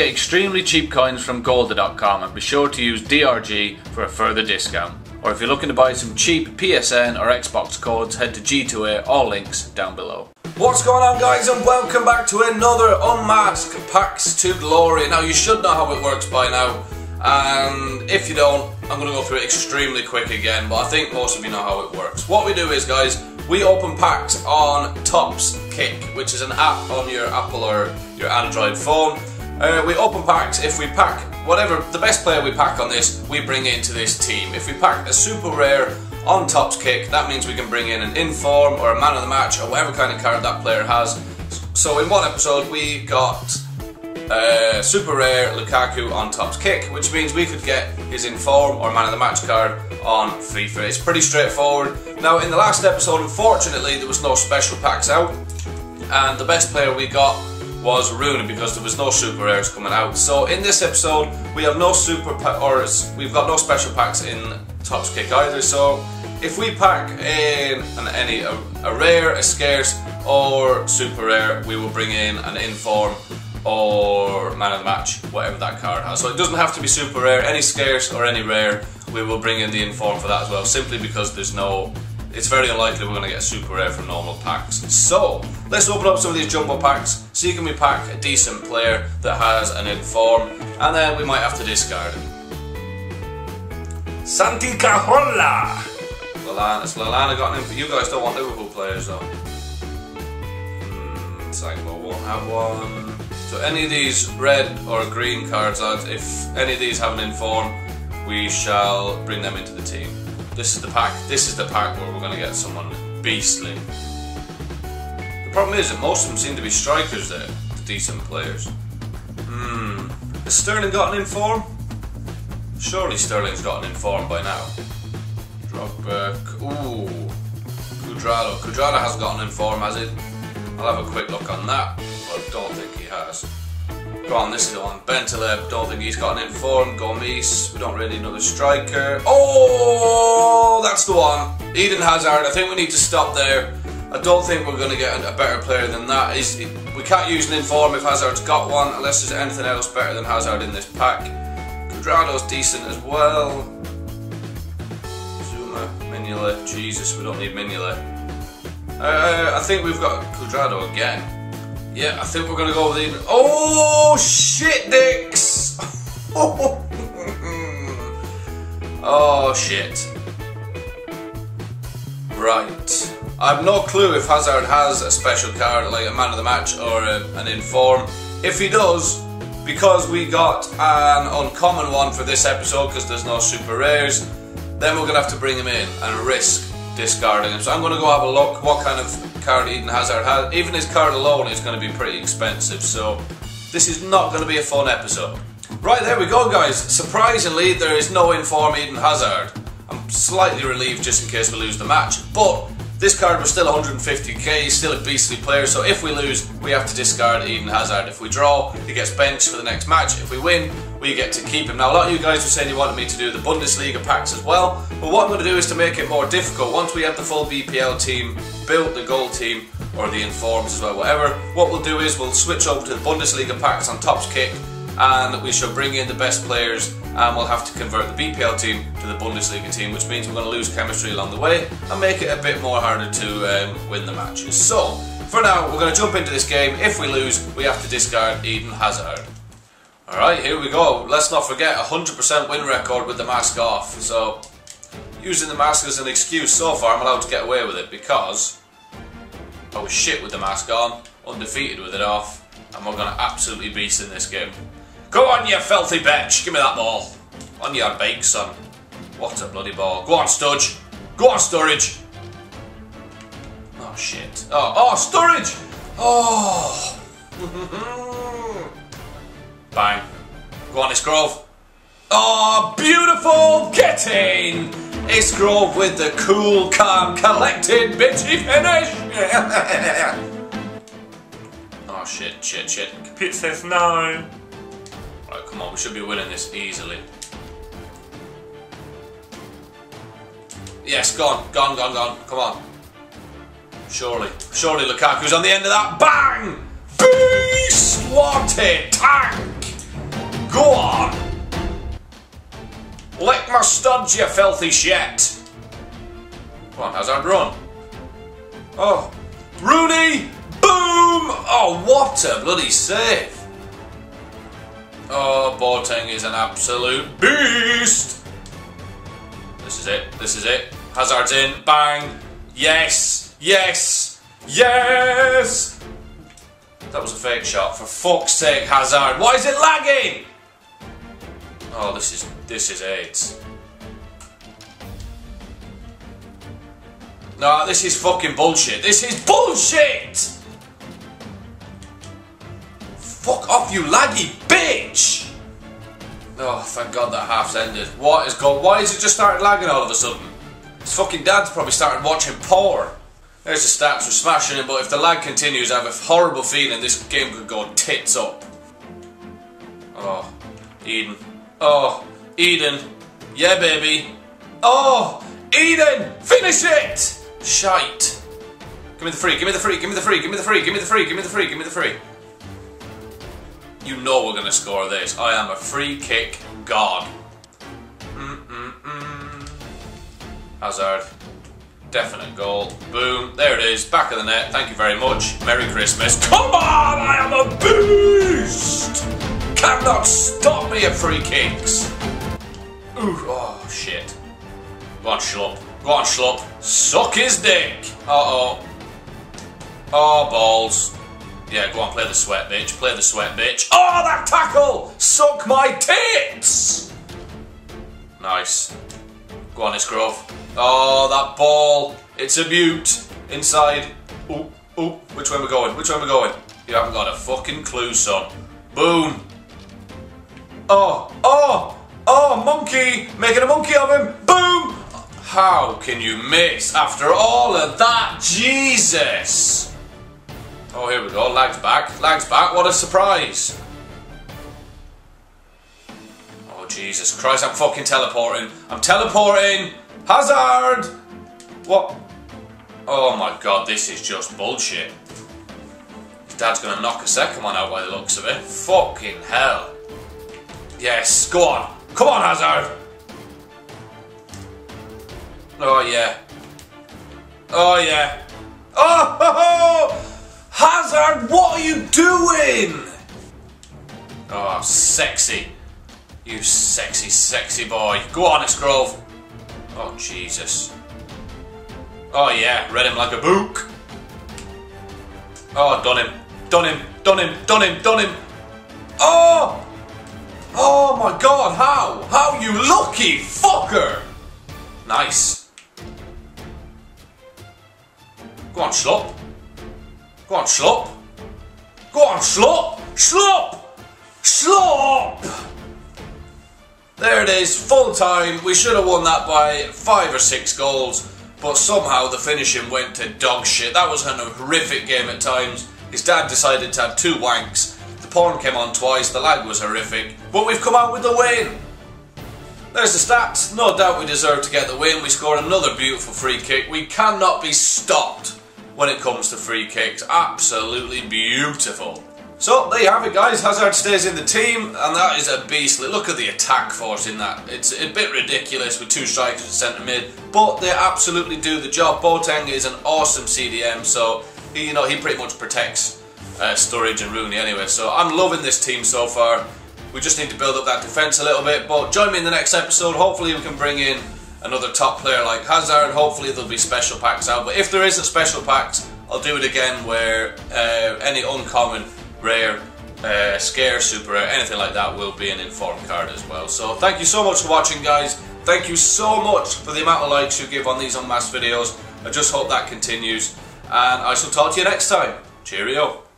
Get extremely cheap coins from Goldah.com and be sure to use DRG for a further discount. Or if you're looking to buy some cheap PSN or Xbox codes, head to G2A, all links down below. What's going on guys and welcome back to another Unmasked Packs to Glory. Now you should know how it works by now and if you don't I'm going to go through it extremely quick again but I think most of you know how it works. What we do is guys we open packs on Topps Kick which is an app on your Apple or your Android phone. Uh, we open packs if we pack whatever the best player we pack on this we bring into this team. If we pack a super rare on Topps Kick that means we can bring in an inform or a man of the match or whatever kind of card that player has. So in one episode we got uh, super rare Lukaku on Topps Kick, which means we could get his Inform or Man of the Match card on FIFA. It's pretty straightforward. Now, in the last episode, unfortunately, there was no special packs out, and the best player we got was Rooney because there was no super rares coming out. So in this episode, we have no super or we've got no special packs in Topps Kick either. So if we pack in an, any a, a rare, a scarce, or super rare, we will bring in an inform or man of the match, whatever that card has. So it doesn't have to be super rare, any scarce or any rare, we will bring in the inform for that as well, simply because there's no, it's very unlikely we're going to get a super rare from normal packs. So, let's open up some of these jumbo packs, see can we pack a decent player that has an inform, and then we might have to discard it. Santi Cazorla! Lallana, has Lallana got an You guys don't want Liverpool players though. Hmm, Sagbo won't have one. So any of these red or green cards, if any of these have an inform, we shall bring them into the team. This is the pack. This is the pack where we're going to get someone beastly. The problem is that most of them seem to be strikers there, the decent players. Hmm. Has Sterling got an inform? Surely Sterling's got an inform by now. Drogba. Ooh. Cuadrado. Cuadrado has got an inform, has he? I'll have a quick look on that, but don't think he has. Go on, this is the one. Bentaleb, don't think he's got an informed. Gomis, we don't really know the striker. Oh, that's the one. Eden Hazard, I think we need to stop there. I don't think we're going to get a better player than that. We can't use an inform if Hazard's got one, unless there's anything else better than Hazard in this pack. Cuadrado's decent as well. Zouma, Mignolet, Jesus, we don't need Mignolet. Uh, I think we've got Cuadrado again. Yeah, I think we're gonna go with the. Oh shit, Dix! oh shit. Right. I've no clue if Hazard has a special card like a man of the match or a, an inform. If he does, because we got an uncommon one for this episode because there's no super rares, then we're gonna have to bring him in and risk discarding him. So I'm gonna go have a look what kind of card Eden Hazard has. Even his card alone is going to be pretty expensive, so this is not going to be a fun episode. Right, there we go guys. Surprisingly, there is no inform Eden Hazard. I'm slightly relieved just in case we lose the match, but this card was still 150k, he's still a beastly player, so if we lose, we have to discard Eden Hazard. If we draw, he gets benched for the next match. If we win, we get to keep him. Now, a lot of you guys were saying you wanted me to do the Bundesliga packs as well, but what I'm going to do is to make it more difficult. Once we have the full BPL team built, the goal team, or the informs as well, whatever, what we'll do is we'll switch over to the Bundesliga packs on Topps Kick, and we shall bring in the best players and we'll have to convert the BPL team to the Bundesliga team, which means we're going to lose chemistry along the way and make it a bit more harder to um, win the matches. So, for now, we're going to jump into this game. If we lose, we have to discard Eden Hazard. Alright, here we go. Let's not forget 100% win record with the mask off. So, using the mask as an excuse so far, I'm allowed to get away with it because I was shit with the mask on, undefeated with it off, and we're going to absolutely beast in this game. Go on, you filthy bitch! Give me that ball. On your bake, son. What a bloody ball. Go on, Studge. Go on, Sturridge. Oh, shit. Oh, oh, Sturridge! Oh! Bang. Go on, Isgrove. Oh, beautiful! Get in! Isgrove with the cool, calm, collected, bitchy finish! oh, shit, shit, shit. Pit says no. Right, come on, we should be winning this easily. Yes, gone, gone, gone, gone. Come on. Surely, surely Lukaku's on the end of that. Bang! Beast! What Go on! Lick my studs, you filthy shit! Come on, that run! Oh! Rooney! Boom! Oh, what a bloody save! Oh, Boateng is an absolute beast! This is it, this is it. Hazard's in, bang! Yes! Yes! Yes! That was a fake shot. For fuck's sake, Hazard. Why is it lagging? Oh, this is this is AIDS. No, this is fucking bullshit. This is bullshit! Fuck off, you laggy bitch! Oh, thank God that half's ended. What is going? Why is it just started lagging all of a sudden? His fucking dad's probably started watching porn. There's the stats, we're smashing it, but if the lag continues, I have a horrible feeling this game could go tits up. Oh, Eden. Oh, Eden. Yeah, baby. Oh, Eden! Finish it! Shite. Give me the free, give me the free, give me the free, give me the free, give me the free, give me the free, give me the free. You know we're gonna score this. I am a free kick god. Mm-mm-mm. Hazard. Definite goal. Boom. There it is. Back of the net. Thank you very much. Merry Christmas. Come on! I am a beast! Cannot stop me at free kicks. Ooh. Oh, shit. Go on, Schlupp. Go on, Schlupp. Suck his dick. Uh-oh. Oh, balls. Yeah, go on, play the sweat, bitch. Play the sweat, bitch. Oh, that tackle! Suck my tits! Nice. Go on, Isgrove. Oh, that ball. It's a mute. Inside. Ooh, ooh. Which way are we going? Which way are we going? You haven't got a fucking clue, son. Boom. Oh, oh, oh, monkey. Making a monkey of him. Boom. How can you miss after all of that? Jesus. Oh, here we go. Lags back. Lags back. What a surprise. Oh, Jesus Christ. I'm fucking teleporting. I'm teleporting. Hazard! What? Oh my god, this is just bullshit. Dad's gonna knock a second one out by the looks of it. Fucking hell. Yes, go on. Come on, Hazard! Oh, yeah. Oh, yeah. Oh, ho, ho! Hazard, what are you doing? Oh, sexy. You sexy, sexy boy. Go on, Grove. Oh, Jesus. Oh, yeah, read him like a book. Oh, done him. Done him, done him, done him, done him. Oh! Oh my god, how? How you lucky fucker! Nice. Go on, Schlupp. Go on, Schlupp. Go on, Schlupp. Schlupp! Schlupp! There it is, full time. We should have won that by five or six goals, but somehow the finishing went to dog shit. That was an horrific game at times. His dad decided to have two wanks. Porn came on twice, the lag was horrific, but we've come out with the win. There's the stats. No doubt we deserve to get the win. We scored another beautiful free kick. We cannot be stopped when it comes to free kicks. Absolutely beautiful. So there you have it guys, Hazard stays in the team and that is a beastly, look at the attack force in that, it's a bit ridiculous with two strikers at centre mid, but they absolutely do the job. Boateng is an awesome CDM so he, you know, he pretty much protects uh, Sturridge and Rooney anyway, so I'm loving this team so far. We just need to build up that defence a little bit, but join me in the next episode, hopefully we can bring in another top player like Hazard, hopefully there'll be special packs out, but if there isn't special packs, I'll do it again where uh, any uncommon rare, uh, scare, super rare, anything like that will be an informed card as well. So thank you so much for watching guys. Thank you so much for the amount of likes you give on these unmasked videos. I just hope that continues. And I shall talk to you next time. Cheerio.